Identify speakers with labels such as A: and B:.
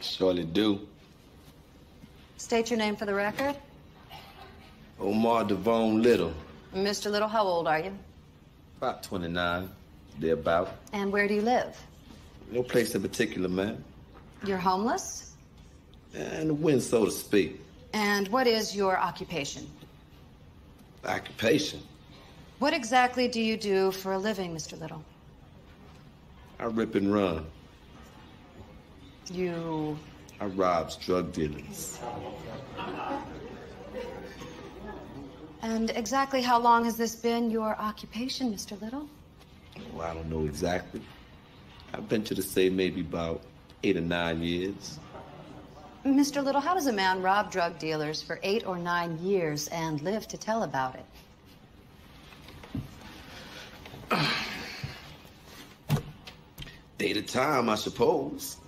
A: Surely do.
B: State your name for the record.
A: Omar Devone Little.
B: Mr. Little, how old are you?
A: About 29, thereabout.
B: And where do you live?
A: No place in particular, man.
B: You're homeless?
A: And the wind, so to speak.
B: And what is your occupation?
A: Occupation.
B: What exactly do you do for a living, Mr. Little?
A: I rip and run.
B: You.
A: I robs drug dealers.
B: And exactly how long has this been your occupation, Mr. Little?
A: Well, I don't know exactly. I venture to say maybe about eight or nine years.
B: Mr. Little, how does a man rob drug dealers for eight or nine years and live to tell about it?
A: Day to time, I suppose.